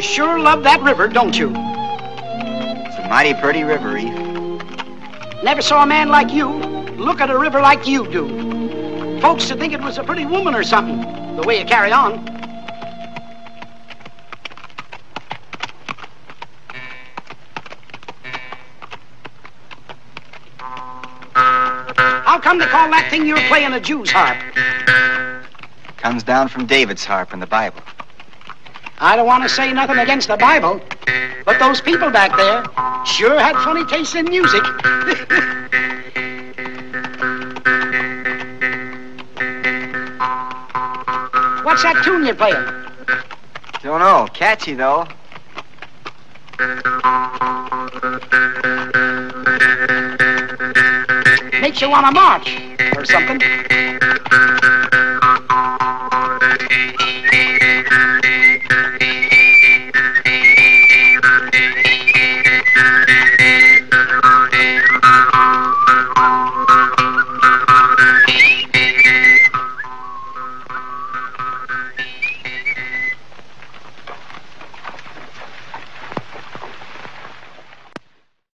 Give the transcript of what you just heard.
sure love that river, don't you? It's a mighty pretty river, Eve. Never saw a man like you look at a river like you do. Folks would think it was a pretty woman or something, the way you carry on. How come they call that thing you're playing a Jew's harp? Comes down from David's harp in the Bible. I don't want to say nothing against the Bible, but those people back there sure had funny tastes in music. What's that tune you're playing? Don't know. Catchy, though. Makes you want to march or something.